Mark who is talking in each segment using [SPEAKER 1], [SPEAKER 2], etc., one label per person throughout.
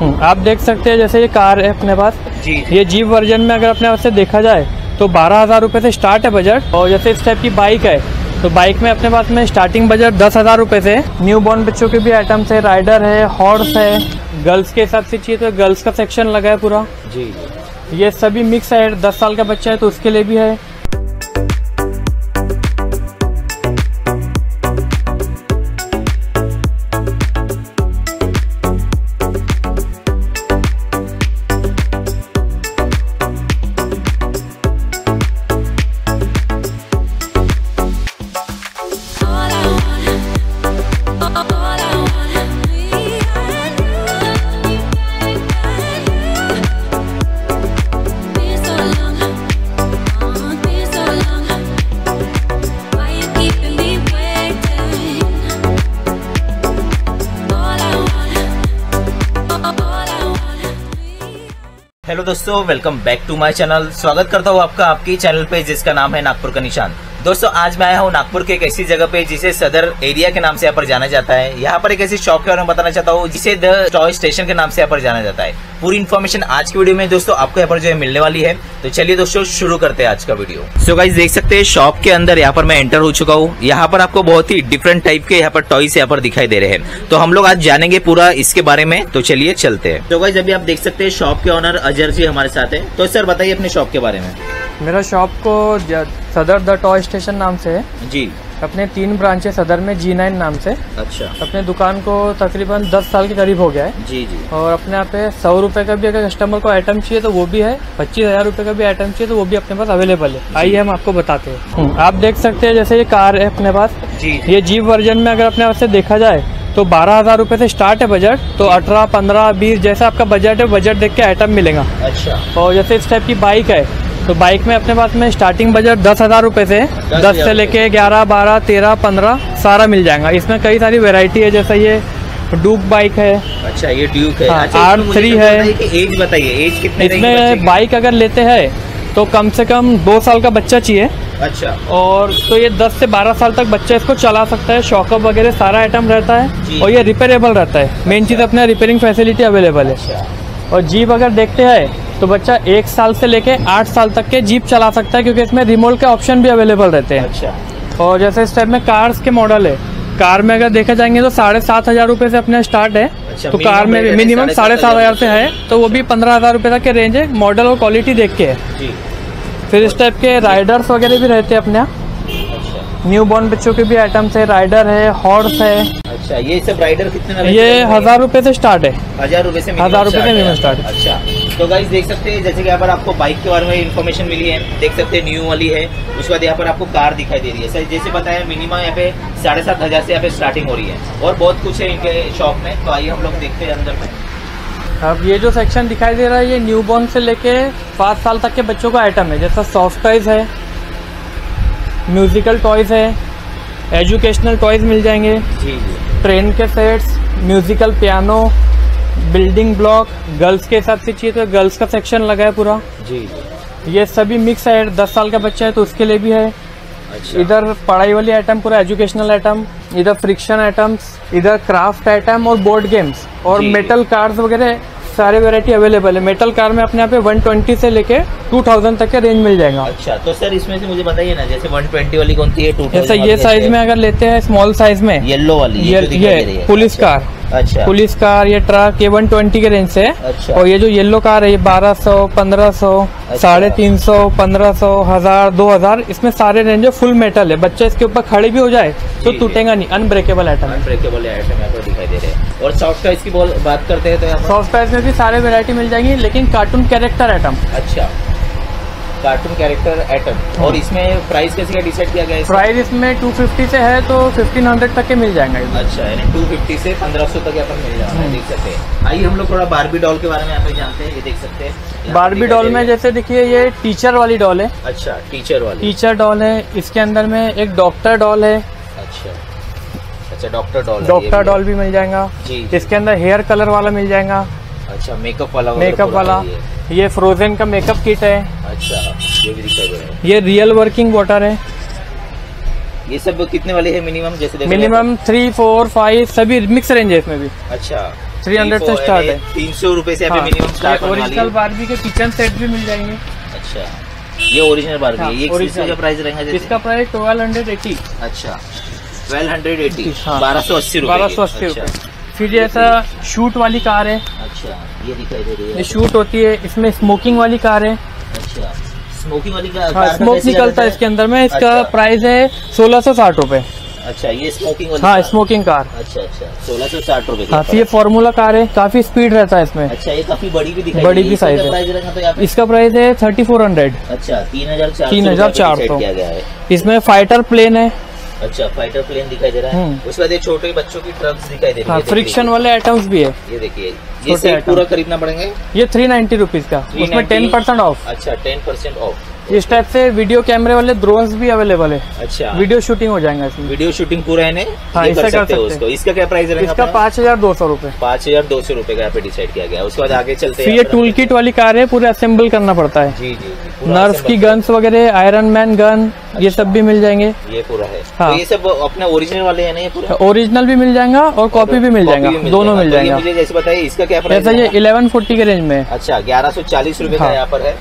[SPEAKER 1] हम्म, आप देख सकते हैं जैसे ये कार है अपने पास।
[SPEAKER 2] जी।
[SPEAKER 1] ये जीप वर्जन में अगर अपने पास से देखा जाए तो बारह हज़ार रूपए से स्टार्ट है बजट और जैसे इस टाइप की बाइक है तो बाइक में अपने पास में स्टार्टिंग बजट दस हज़ार रूपए से। न्यू बॉर्न बच्चों के भी आइटम्स है राइडर है हॉर्स है। गर्ल्स के हिसाब से चाहिए तो गर्ल्स का सेक्शन लगा है पूरा।
[SPEAKER 2] जी।
[SPEAKER 1] ये सभी मिक्स है दस साल का बच्चा है तो उसके लिए भी है।
[SPEAKER 2] हेलो दोस्तों welcome back to my channel स्वागत करता हूँ आपका आपके चैनल पे, जिसका नाम है नागपुर का निशान। दोस्तों, आज मैं आया हूँ नागपुर के एक ऐसी जगह पे, जिसे सदर एरिया के नाम से यहाँ पर जाना जाता है। यहाँ पर एक ऐसी शॉप के बारे में बताना चाहता हूँ, जिसे द टॉय स्टेशन के नाम से यहाँ पर जाना जाता है। पूरी इन्फॉर्मेशन आज की वीडियो में दोस्तों आपको यहाँ पर जो है मिलने वाली है। तो चलिए दोस्तों शुरू करते हैं आज का वीडियो सो गाइज़ देख सकते हैं शॉप के अंदर यहाँ पर मैं एंटर हो चुका हूँ। यहाँ पर आपको बहुत ही डिफरेंट टाइप के यहाँ पर टॉयस यहाँ पर दिखाई दे रहे हैं। तो हम लोग आज जानेंगे पूरा इसके बारे में। तो चलिए चलते हैं। तो गाइज़ अभी आप देख सकते हैं शॉप के ऑनर अजर जी हमारे साथ है। तो सर बताइए अपने शॉप के बारे में।
[SPEAKER 1] मेरा शॉप को सदर द टॉय स्टेशन नाम से है।
[SPEAKER 2] जी।
[SPEAKER 1] अपने तीन ब्रांच है सदर में जी नाइन नाम से।
[SPEAKER 2] अच्छा।
[SPEAKER 1] अपने दुकान को तकरीबन दस साल के करीब हो गया है।
[SPEAKER 2] जी जी।
[SPEAKER 1] और अपने यहाँ पे सौ रुपए का भी अगर कस्टमर को आइटम चाहिए तो वो भी है। पच्चीस हज़ार रुपए का भी आइटम चाहिए तो वो भी अपने पास अवेलेबल है। आइए हम आपको बताते हैं। हम्म, आप देख सकते हैं जैसे ये कार है अपने पास।
[SPEAKER 2] जी।
[SPEAKER 1] ये जीप वर्जन में अगर अपने पास से देखा जाए तो बारह हज़ार रूपए से स्टार्ट है बजट तो अठारह पंद्रह बीस जैसा आपका बजट है बजट देख के आइटम मिलेगा।
[SPEAKER 2] अच्छा।
[SPEAKER 1] और जैसे इस टाइप की बाइक है तो बाइक में अपने पास में स्टार्टिंग बजट दस हज़ार रूपए से दस से लेके ग्यारह बारह तेरह पंद्रह सारा मिल जाएगा। इसमें कई सारी वेराइटी है जैसे ये डूक बाइक है।
[SPEAKER 2] अच्छा ये ड्यूक है।
[SPEAKER 1] हाँ,
[SPEAKER 2] अच्छा मुझे
[SPEAKER 1] R3
[SPEAKER 2] सब
[SPEAKER 1] है।
[SPEAKER 2] एज बताइए। एज कितने
[SPEAKER 1] इसमें बाइक अगर लेते हैं तो कम से कम दो साल का बच्चा चाहिए।
[SPEAKER 2] अच्छा।
[SPEAKER 1] और तो ये 10 से 12 साल तक बच्चा इसको चला सकता है। शॉकअप वगैरह सारा आइटम रहता है और ये रिपेयरेबल रहता है। मेन चीज़ अपने रिपेयरिंग फैसिलिटी अवेलेबल है।
[SPEAKER 2] अच्छा।
[SPEAKER 1] और जीप अगर देखते हैं तो बच्चा एक साल से लेके आठ साल तक के जीप चला सकता है क्योंकि इसमें रिमोट के ऑप्शन भी अवेलेबल रहते हैं।
[SPEAKER 2] अच्छा।
[SPEAKER 1] और जैसे इस टाइप में कार्स के मॉडल है। कार में अगर देखा जाएँगे तो साढ़े सात हज़ार रूपए से अपने स्टार्ट है।
[SPEAKER 2] अच्छा,
[SPEAKER 1] तो कार में मिनिमम
[SPEAKER 2] साढ़े सात
[SPEAKER 1] हज़ार से है। तो वो भी पंद्रह हज़ार रूपए तक के रेंज है मॉडल और क्वालिटी देख के। है फिर इस टाइप के राइडर्स वगैरह भी रहते हैं अपने। यहाँ न्यू बॉर्न बच्चों के भी आइटम्स है राइडर है हॉर्स है।
[SPEAKER 2] अच्छा ये सब राइडर कितने
[SPEAKER 1] ये हज़ार रूपए से स्टार्ट है।
[SPEAKER 2] हज़ार रूपए से
[SPEAKER 1] हज़ार रुपए से minimum start है।
[SPEAKER 2] अच्छा। तो गाइस देख सकते हैं जैसे कि यहाँ पर आपको बाइक के बारे में इन्फॉर्मेशन मिली है देख सकते हैं न्यू वाली है उसके बाद यहाँ पर आपको कार दिखाई दे रही है। सर जैसे बताया मिनिमम यहाँ पे साढ़े सात हज़ार से यहाँ पे स्टार्टिंग हो रही है। और बहुत कुछ है इनके शॉप में तो आइए हम लोग देखते हैं अंदर में।
[SPEAKER 1] अब ये जो सेक्शन दिखाई दे रहा है ये न्यू बॉर्न से लेके पाँच साल तक के बच्चों का आइटम है जैसा सॉफ्ट टॉयज है म्यूजिकल टॉयज है एजुकेशनल टॉयज मिल जाएँगे
[SPEAKER 2] जी जी।
[SPEAKER 1] ट्रेन के sets musical piano building block girls के हिसाब से चाहिए तो गर्ल्स का सेक्शन लगा है पूरा।
[SPEAKER 2] जी।
[SPEAKER 1] ये सभी मिक्स है दस साल का बच्चा है तो उसके लिए भी है।
[SPEAKER 2] अच्छा।
[SPEAKER 1] इधर पढ़ाई वाली आइटम पूरा एजुकेशनल आइटम इधर फ्रिक्शन आइटम्स इधर क्राफ्ट आइटम और बोर्ड गेम्स और मेटल कार्स वगैरह सारे वैरायटी अवेलेबल है। मेटल कार में अपने यहाँ पे 120 से लेके 2000 तक के रेंज मिल जाएगा।
[SPEAKER 2] अच्छा तो सर इसमें से मुझे बताइए ना जैसे 120 वाली कौन सी है टू
[SPEAKER 1] जैसे ये साइज़ में अगर लेते हैं स्मॉल साइज़ में
[SPEAKER 2] येलो वाली
[SPEAKER 1] ये
[SPEAKER 2] दिखाई
[SPEAKER 1] ये पुलिस
[SPEAKER 2] अच्छा।
[SPEAKER 1] कार
[SPEAKER 2] अच्छा।
[SPEAKER 1] पुलिस कार ये ट्रक ये 120 के रेंज से। है
[SPEAKER 2] अच्छा।
[SPEAKER 1] और ये जो येलो कार है ये 1200 1500
[SPEAKER 2] अच्छा।
[SPEAKER 1] साढ़े तीन सौ पंद्रह सौ हज़ार दो हज़ार इसमें सारे रेंज है फुल मेटल है। बच्चा इसके ऊपर खड़े भी हो जाए तो। टूटेगा नहीं अनब्रेकेबल आइटम
[SPEAKER 2] अनब्रेकेबल आइटम यहाँ पर दिखाई दे रहे हैं। और सॉफ्ट टॉयज की बात करते हैं तो
[SPEAKER 1] सॉफ्ट प्राइस में भी सारे वेरायटी मिल जाएँगी लेकिन कार्टून कैरेक्टर आइटम
[SPEAKER 2] अच्छा। कार्टून कैरेक्टर एटम और इसमें प्राइस कैसे क्या डिसाइड किया गया है
[SPEAKER 1] प्राइस इसमें 250 से है तो 1500 तक के मिल जाएँगे
[SPEAKER 2] अच्छा यानी 250 से 1500 तक पर मिल जाएगा
[SPEAKER 1] हम्म।
[SPEAKER 2] देख सकते हैं। आइए हम लोग थोड़ा बारबी डॉल के बारे में यहाँ पे जानते हैं ये देख सकते हैं।
[SPEAKER 1] बारबी डॉल में जैसे देखिए ये टीचर वाली डॉल है।
[SPEAKER 2] अच्छा टीचर वाली।
[SPEAKER 1] टीचर डॉल है इसके अंदर में एक डॉक्टर डॉल है।
[SPEAKER 2] अच्छा। अच्छा डॉक्टर डॉल
[SPEAKER 1] डॉक्टर डॉल भी मिल जाएगा।
[SPEAKER 2] जी
[SPEAKER 1] इसके अंदर हेयर कलर वाला मिल जाएगा।
[SPEAKER 2] अच्छा मेकअप वाला
[SPEAKER 1] मेकअप वाला।
[SPEAKER 2] ये।
[SPEAKER 1] फ्रोजन का मेकअप किट है।
[SPEAKER 2] अच्छा ये भी दिखाई दे रहा है।
[SPEAKER 1] ये रियल वर्किंग वाटर है।
[SPEAKER 2] ये सब कितने वाले हैं मिनिमम जैसे
[SPEAKER 1] मिनिमम थ्री फोर फाइव सभी मिक्स रेंज है इसमें भी।
[SPEAKER 2] अच्छा।
[SPEAKER 1] थ्री हंड्रेड से स्टार्ट है।
[SPEAKER 2] तीन सौ रूपए से
[SPEAKER 1] हाँ,
[SPEAKER 2] मिनिमम स्टार्ट
[SPEAKER 1] ओरिजिनल बारबी के किचन सेट भी मिल जाएँगे।
[SPEAKER 2] अच्छा। ये ओरिजिनल बारबी
[SPEAKER 1] हाँ,
[SPEAKER 2] है ये। इसका प्राइस रहेगा जैसे।
[SPEAKER 1] इसका प्राइस ट्वेल्व हंड्रेड एटी
[SPEAKER 2] अच्छा। Twelve hundred eighty. बारह सौ अस्सी
[SPEAKER 1] बारह सौ अस्सी
[SPEAKER 2] अच्छा,
[SPEAKER 1] रुपये फिर ये ऐसा शूट वाली कार है।
[SPEAKER 2] अच्छा। ये दिखाई दे रही
[SPEAKER 1] ये
[SPEAKER 2] है
[SPEAKER 1] शूट होती है। इसमें स्मोकिंग वाली कार है।
[SPEAKER 2] स्मोकिंग वाली का
[SPEAKER 1] हाँ स्मोक निकलता है इसके अंदर में। इसका
[SPEAKER 2] अच्छा,
[SPEAKER 1] प्राइस है सोलह सौ साठ रूपए।
[SPEAKER 2] अच्छा ये स्मोकिंग वाली
[SPEAKER 1] हाँ। Smoking car.
[SPEAKER 2] अच्छा अच्छा सोलह सौ साठ रूपए
[SPEAKER 1] हाँ तो ये फॉर्मूला कार है काफ़ी स्पीड रहता है इसमें।
[SPEAKER 2] अच्छा ये काफ़ी बड़ी भी दिखाई
[SPEAKER 1] बड़ी भी
[SPEAKER 2] साइज़
[SPEAKER 1] है।
[SPEAKER 2] तो
[SPEAKER 1] इसका प्राइस है थर्टी फोर हंड्रेड।
[SPEAKER 2] अच्छा तीन हज़ार
[SPEAKER 1] तीन
[SPEAKER 2] हज़ार चार सौ।
[SPEAKER 1] इसमें फाइटर प्लेन है।
[SPEAKER 2] अच्छा फाइटर प्लेन दिखाई दे रहा है।
[SPEAKER 1] हम्म।
[SPEAKER 2] उसके बाद ये छोटे बच्चों की ट्रक्स दिखाई दे रही
[SPEAKER 1] हाँ।
[SPEAKER 2] है
[SPEAKER 1] फ्रिक्शन वाले आइटम्स भी है।
[SPEAKER 2] ये देखिए ये। पूरा खरीदना पड़ेंगे?
[SPEAKER 1] ये थ्री नाइन्टी रुपीज़ का। उसमें टेन परसेंट ऑफ़
[SPEAKER 2] अच्छा टेन परसेंट ऑफ़
[SPEAKER 1] इस टाइप से वीडियो कैमरे वाले ड्रोन भी अवेलेबल है।
[SPEAKER 2] अच्छा।
[SPEAKER 1] वीडियो शूटिंग हो जाएगा इसमें।
[SPEAKER 2] वीडियो शूटिंग पूरा है
[SPEAKER 1] हाँ,
[SPEAKER 2] ये कर सकते हो
[SPEAKER 1] सकते
[SPEAKER 2] उसको। इसका क्या प्राइस रहेगा
[SPEAKER 1] इसका पाँच हज़ार दो सौ रूपए।
[SPEAKER 2] पाँच हज़ार दो सौ रूपए का यहाँ पे डिसाइड किया गया। उसके बाद आगे चलते हैं
[SPEAKER 1] ये टूल किट वाली कार है पूरे असेंबल करना पड़ता है।
[SPEAKER 2] जी जी assemble
[SPEAKER 1] की गन्स वगैरह आयरन मैन गन ये सब भी मिल जाएँगे।
[SPEAKER 2] ये पूरा है।
[SPEAKER 1] हाँ।
[SPEAKER 2] तो ये सब अपने ओरिजिनल वाले है ना ये पूरा?
[SPEAKER 1] ओरिजिनल भी मिल जाएगा और कॉपी भी मिल जाएगा। दोनों मिल
[SPEAKER 2] तो
[SPEAKER 1] जाएगा।
[SPEAKER 2] मुझे जैसे बताइए इसका क्या प्राइस
[SPEAKER 1] ये इलेवन फोर्टी के रेंज में
[SPEAKER 2] अच्छा ग्यारह सौ चालीस रूपए का
[SPEAKER 1] हाँ।
[SPEAKER 2] यहाँ पर है।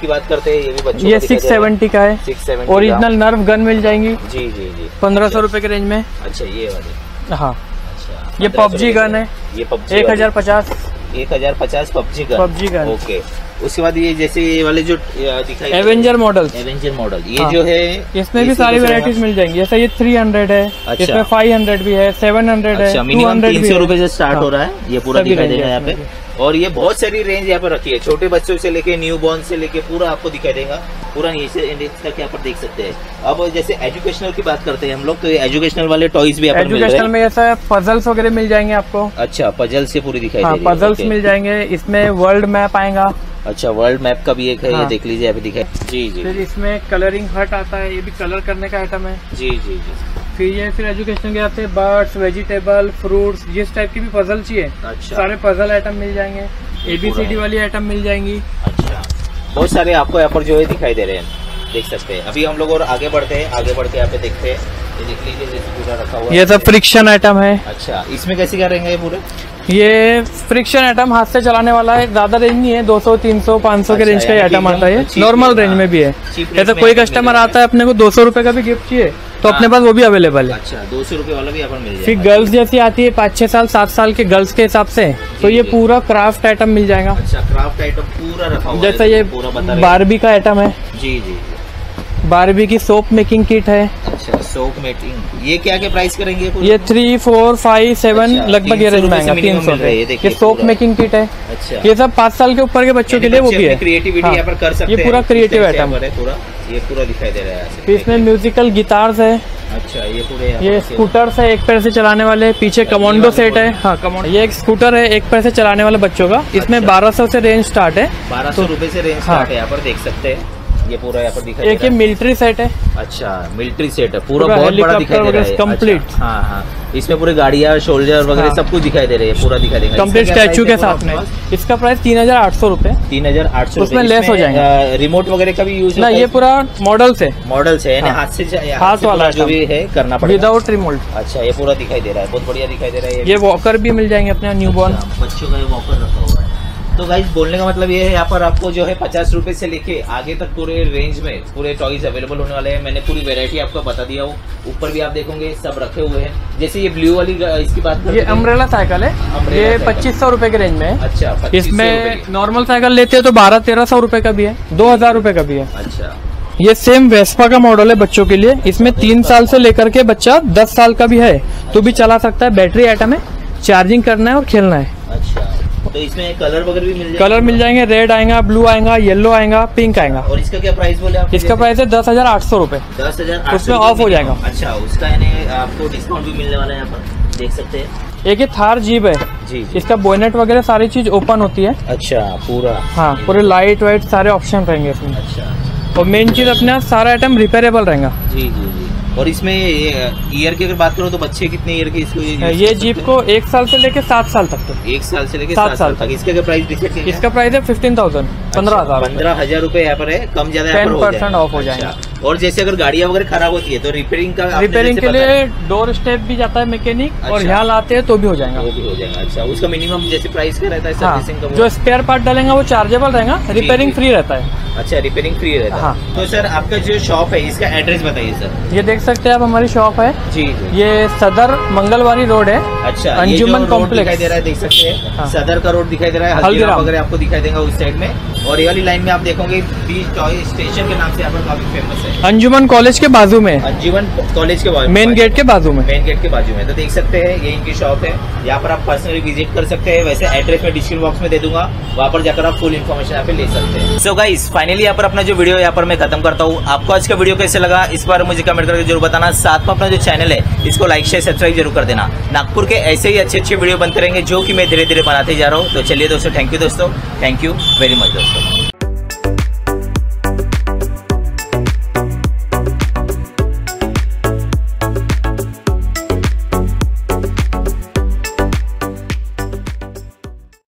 [SPEAKER 2] इसकी बात करते हैं ये भी बच्चों
[SPEAKER 1] ये सिक्स सेवेंटी का है।
[SPEAKER 2] Six seventy
[SPEAKER 1] original Nerf gun मिल जाएँगी।
[SPEAKER 2] जी जी जी।
[SPEAKER 1] पंद्रह सौ रूपए के रेंज में।
[SPEAKER 2] अच्छा ये वाले।
[SPEAKER 1] हाँ।
[SPEAKER 2] अच्छा
[SPEAKER 1] ये
[SPEAKER 2] पबजी
[SPEAKER 1] गन है।
[SPEAKER 2] ये पबजी
[SPEAKER 1] एक हज़ार पचास।
[SPEAKER 2] एक हज़ार पचास PUBG gun
[SPEAKER 1] PUBG gun.
[SPEAKER 2] Okay. उसके बाद ये जैसे ये वाले जो दिखाई
[SPEAKER 1] एवेंजर मॉडल
[SPEAKER 2] एवेंजर मॉडल ये
[SPEAKER 1] हाँ।
[SPEAKER 2] जो है
[SPEAKER 1] इसमें भी सारी वेराइटीज मिल जाएँगी। जैसा ये थ्री हंड्रेड है
[SPEAKER 2] अच्छा।
[SPEAKER 1] इसमें फाइव हंड्रेड भी है सेवन हंड्रेड है
[SPEAKER 2] अच्छा
[SPEAKER 1] हंड्रेड
[SPEAKER 2] तीन सौ
[SPEAKER 1] है।
[SPEAKER 2] रूपए से स्टार्ट
[SPEAKER 1] हाँ।
[SPEAKER 2] हो रहा है। ये पूरा दिखाई दे रहा है
[SPEAKER 1] है
[SPEAKER 2] यहाँ पे और ये बहुत सारी रेंज यहाँ पे रखी है। छोटे बच्चों से लेके न्यू बॉर्न से लेके पूरा आपको दिखाई देगा। पूरा नीचे इंडेक्स क्या पर देख सकते हैं। अब जैसे एजुकेशनल की बात करते हैं हम लोग तो एजुकेशनल वाले टॉयज भी यहाँ
[SPEAKER 1] एजुकेशनल में ऐसा पजल्स वगैरह मिल जाएँगे आपको।
[SPEAKER 2] अच्छा पजल्स से पूरी दिखाई
[SPEAKER 1] हाँ पजल्स मिल जाएँगे। इसमें वर्ल्ड मैप आएगा।
[SPEAKER 2] अच्छा वर्ल्ड मैप का भी एक है
[SPEAKER 1] हाँ। ये।
[SPEAKER 2] देख लीजिए पे दिखाई। जी जी
[SPEAKER 1] फिर इसमें कलरिंग हट आता है ये भी कलर करने का आइटम है।
[SPEAKER 2] जी जी जी।
[SPEAKER 1] फिर ये फिर एजुकेशन के आते हैं बर्ड्स वेजिटेबल फ्रूट्स जिस टाइप की भी पजल चाहिए।
[SPEAKER 2] अच्छा।
[SPEAKER 1] सारे पजल आइटम मिल जाएँगे। एबीसीडी वाली आइटम मिल जाएँगी।
[SPEAKER 2] अच्छा। बहुत सारे आपको यहाँ पर जो है दिखाई दे रहे हैं देख सकते हैं। अभी हम लोग और आगे बढ़ते हैं आगे बढ़ के यहाँ पे देखते हैं। ये देख लीजिए जैसे पूरा रखा हुआ
[SPEAKER 1] ये सब फ्रिक्शन आइटम है।
[SPEAKER 2] अच्छा इसमें कैसे क्या रहेंगे ये पूरे?
[SPEAKER 1] ये फ्रिक्शन आइटम हाथ से चलाने वाला है ज़्यादा रेंज नहीं है 200 300 500 के
[SPEAKER 2] अच्छा,
[SPEAKER 1] रेंज का
[SPEAKER 2] यानी
[SPEAKER 1] आइटम आता है। नॉर्मल रेंज
[SPEAKER 2] हाँ।
[SPEAKER 1] में भी है।
[SPEAKER 2] rate
[SPEAKER 1] जैसे कोई कस्टमर आता है अपने को दो सौ का भी गिफ्ट चाहिए तो अपने
[SPEAKER 2] हाँ।
[SPEAKER 1] पास वो भी अवेलेबल है।
[SPEAKER 2] अच्छा दो सौ रुपये वाला भी पर मिल
[SPEAKER 1] फिर गर्ल्स जैसी आती है पाँच छह साल सात साल के गर्ल्स के हिसाब से तो ये पूरा क्राफ्ट आइटम मिल जाएगा।
[SPEAKER 2] अच्छा क्राफ्ट आइटम पूरा रखा
[SPEAKER 1] जैसा ये बारबी का आइटम है।
[SPEAKER 2] जी जी।
[SPEAKER 1] बारबी की सोप मेकिंग किट है।
[SPEAKER 2] अच्छा सोप मेटिंग ये क्या क्या प्राइस करेंगे ये
[SPEAKER 1] थ्री फोर फाइव सेवन
[SPEAKER 2] अच्छा,
[SPEAKER 1] लगभग ये रेंज में आएगा तीन सौ
[SPEAKER 2] है, ये
[SPEAKER 1] सोप मेकिंग किट है।
[SPEAKER 2] अच्छा।
[SPEAKER 1] ये सब पाँच साल के ऊपर के बच्चों के लिए वो भी है।
[SPEAKER 2] क्रिएटिविटी
[SPEAKER 1] हाँ,
[SPEAKER 2] यहाँ पर कर सकते
[SPEAKER 1] ये पूरा क्रिएटिव आइटम
[SPEAKER 2] है पूरा। ये पूरा दिखाई दे रहा है
[SPEAKER 1] इसमें म्यूजिकल गिटार्स है।
[SPEAKER 2] अच्छा ये पूरे
[SPEAKER 1] ये स्कूटर्स है। एक पैर से चलाने वाले। पीछे
[SPEAKER 2] अच्छा,
[SPEAKER 1] कमांडो सेट है। हाँ कमांडो ये एक स्कूटर है एक पैर से चलाने वाले बच्चों का। इसमें
[SPEAKER 2] अच्छा।
[SPEAKER 1] बारह सौ से रेंज स्टार्ट है।
[SPEAKER 2] बारह सौ रुपये से रेंज
[SPEAKER 1] हाँ।
[SPEAKER 2] स्टार्ट है यहाँ पर देख सकते हैं। ये पूरा यहाँ पर दिखाई
[SPEAKER 1] एक ये मिलिट्री सेट है।
[SPEAKER 2] अच्छा मिलिट्री सेट है। पूरा
[SPEAKER 1] पूरा
[SPEAKER 2] बहुत बड़ा दिखाई दे रहा है।
[SPEAKER 1] complete।
[SPEAKER 2] अच्छा, हाँ हाँ। इसमें पूरी गाड़ियाँ शोल्डर वगैरह
[SPEAKER 1] हाँ।
[SPEAKER 2] सब कुछ दिखाई दे रहे हैं पूरा दिखाई देगा।
[SPEAKER 1] कंप्लीट स्टैचू के साथ में। इसका प्राइस तीन हज़ार आठ सौ रूपए।
[SPEAKER 2] तीन हज़ार आठ सौ
[SPEAKER 1] उसमें लेस हो जाएगा।
[SPEAKER 2] रिमोट वगैरह का भी यूज़
[SPEAKER 1] ना ये पूरा मॉडल से
[SPEAKER 2] मॉडल से
[SPEAKER 1] हाँ।
[SPEAKER 2] हाथ से
[SPEAKER 1] हाथ वाला
[SPEAKER 2] जो भी है करना पड़ेगा।
[SPEAKER 1] विदाउट रिमोट
[SPEAKER 2] अच्छा ये पूरा दिखाई दे रहा है बहुत बढ़िया दिखाई दे रहा है।
[SPEAKER 1] ये वॉकर भी मिल जाएँगे अपने न्यू बॉर्न
[SPEAKER 2] अच्छा, बच्चों का ये वॉकर रखा हुआ तो गाइज़ बोलने का मतलब ये है यहाँ पर आपको जो है पचास रूपए से लेके आगे तक पूरे रेंज में पूरे टॉयज अवेलेबल होने वाले हैं। मैंने पूरी वेरायटी आपको बता दिया हूँ। ऊपर भी आप देखोगे सब रखे हुए हैं। जैसे ये ब्लू वाली इसकी बात
[SPEAKER 1] ये अम्ब्रेला साइकिल है। ये पच्चीस सौ रुपये के रेंज में है।
[SPEAKER 2] अच्छा
[SPEAKER 1] इसमें नॉर्मल साइकिल लेते हैं तो बारह तेरह सौ रुपये का भी है दो हज़ार रुपये का भी है।
[SPEAKER 2] अच्छा।
[SPEAKER 1] ये सेम वेस्पा का मॉडल है बच्चों के लिए। इसमें तीन साल से लेकर के बच्चा दस साल का भी है। तो भी चला सकता है। बैटरी आइटम है। चार्जिंग करना है और खेलना है।
[SPEAKER 2] तो इसमें कलर वगैरह भी मिल जाएगा?
[SPEAKER 1] कलर मिल जाएँगे रेड आएगा ब्लू आएगा येलो आएगा पिंक आएगा।
[SPEAKER 2] और इसका क्या प्राइस बोले आप?
[SPEAKER 1] इसका प्राइस है दस हज़ार आठ सौ रूपए।
[SPEAKER 2] दस हज़ार
[SPEAKER 1] उसमें ऑफ़ हो जाएगा।
[SPEAKER 2] अच्छा उसका आपको डिस्काउंट भी मिलने वाला है यहाँ पर। देख सकते हैं।
[SPEAKER 1] एक ये थार जीप है।
[SPEAKER 2] जी जी।
[SPEAKER 1] इसका बोनेट वगैरह सारी चीज़ ओपन होती है।
[SPEAKER 2] अच्छा पूरा।
[SPEAKER 1] हाँ पूरे लाइट वाइट सारे ऑप्शन रहेंगे इसमें।
[SPEAKER 2] अच्छा।
[SPEAKER 1] और मेन चीज़ अपने सारा आइटम रिपेयरेबल रहेगा।
[SPEAKER 2] जी जी जी। और इसमें ईयर की अगर बात करो तो बच्चे कितने ईयर के इसको
[SPEAKER 1] ये,
[SPEAKER 2] ये
[SPEAKER 1] जीप को एक साल से लेके सात साल तक के
[SPEAKER 2] एक साल से लेके
[SPEAKER 1] सात साल
[SPEAKER 2] तक। इसका प्राइस
[SPEAKER 1] इसका प्राइस है फिफ्टीन थाउज़ेंड पंद्रह हज़ार
[SPEAKER 2] पंद्रह हज़ार रूपए यहाँ पर है कम ज़्यादा यहाँ पर हो जाएगा।
[SPEAKER 1] ऑफ़ हो
[SPEAKER 2] अच्छा। और जैसे अगर गाड़ियाँ वगैरह खराब होती है तो रिपेयरिंग का
[SPEAKER 1] रिपेयरिंग के लिए डोर स्टेप भी जाता है मैकेनिक
[SPEAKER 2] अच्छा। और।
[SPEAKER 1] यहाँ लाते हैं तो भी हो जाएगा
[SPEAKER 2] वो भी हो जाएगा अच्छा उसका मिनिमम जैसे प्राइस क्या रहता है
[SPEAKER 1] हाँ
[SPEAKER 2] सर्विसिंग का
[SPEAKER 1] जो स्पेयर पार्ट डालेंगे वो चार्जेबल रहेगा रिपेयरिंग फ्री रहता है
[SPEAKER 2] अच्छा रिपेयरिंग फ्री रहता है
[SPEAKER 1] हाँ।
[SPEAKER 2] तो सर आपका जो शॉप है इसका एड्रेस बताइए सर
[SPEAKER 1] ये देख सकते हैं आप हमारी शॉप है
[SPEAKER 2] जी
[SPEAKER 1] ये सदर मंगलवारी रोड है
[SPEAKER 2] अच्छा
[SPEAKER 1] अंजुमन कॉम्प्लेक्स।
[SPEAKER 2] दिखाई दे रहा है देख सकते हैं
[SPEAKER 1] हाँ।
[SPEAKER 2] सदर का रोड दिखाई दे रहा है हल्दीराम। वगैरह आपको दिखाई देगा उस साइड में और ये वाली लाइन में आप देखोगे बीच टॉय स्टेशन के नाम से यहाँ पर काफ़ी फ़ेमस है।
[SPEAKER 1] अंजुमन कॉलेज के बाजू में?
[SPEAKER 2] अंजुमन कॉलेज के बाजू
[SPEAKER 1] मेन गेट के बाजू में?
[SPEAKER 2] मेन गेट के बाजू में। तो देख सकते हैं ये इनकी शॉप है। यहाँ पर आप पर्सनली विज़िट कर सकते हैं। वैसे एड्रेस में डिस्क्रिप्शन बॉक्स में दे दूँगा। वहाँ पर जाकर आप फुल इन्फॉर्मेशन यहाँ पे ले सकते हैं। सो गाइस फाइनली यहाँ पर अपना जो वीडियो यहाँ पर मैं खत्म करता हूँ। आपको आज का वीडियो कैसे लगा इस बार मुझे कमेंट करके ज़रूर बताना। साथ में अपना जो चैनल है इसको लाइक शेयर सब्सक्राइब ज़रूर कर देना। नागपुर के ऐसे ही अच्छे अच्छे वीडियो बनते रहेंगे जो कि मैं धीरे धीरे बनाते जा रहा हूँ। तो चलिए दोस्तों थैंक यू दोस्तों। थैंक यू वेरी मच दोस्तों।